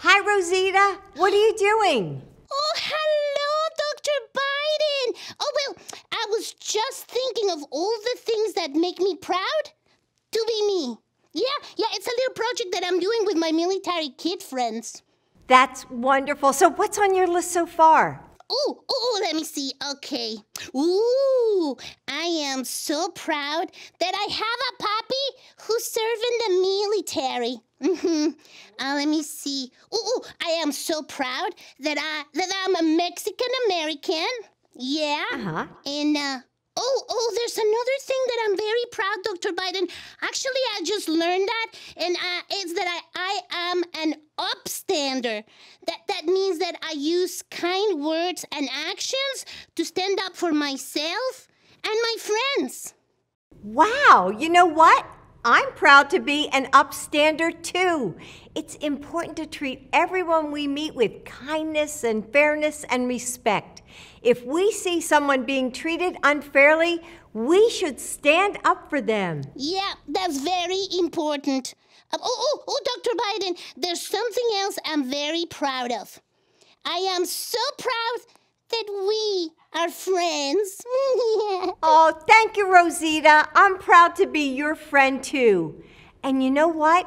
Hi, Rosita. What are you doing? Oh, hello, Dr. Biden. Oh, well, I was just thinking of all the things that make me proud to be me. Yeah, yeah, it's a little project that I'm doing with my military kid friends. That's wonderful. So, what's on your list so far? Oh, oh, let me see. Okay. Ooh, I am so proud that I have a papi who served in the military. Mm-hmm. Uh, let me see. Ooh, ooh, I am so proud that I that I'm a Mexican American. Yeah. Uh-huh. And uh Oh, oh, there's another thing that I'm very proud, Dr. Biden. Actually, I just learned that, and uh, it's that I, I am an upstander. That that means that I use kind words and actions to stand up for myself and my friends. Wow, you know what? I'm proud to be an upstander too. It's important to treat everyone we meet with kindness and fairness and respect. If we see someone being treated unfairly, we should stand up for them. Yeah, that's very important. Uh, oh, oh, oh, Dr. Biden, there's something else I'm very proud of. I am so proud that we are friends. oh, thank you, Rosita. I'm proud to be your friend too. And you know what?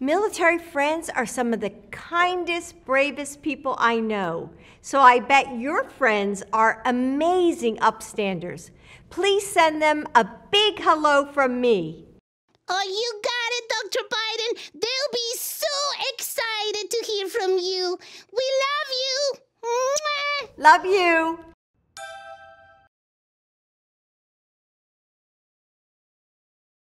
Military friends are some of the kindest, bravest people I know. So I bet your friends are amazing upstanders. Please send them a big hello from me. Oh, you got it, Dr. Biden. They'll be so excited to hear from you. We love you. Love you.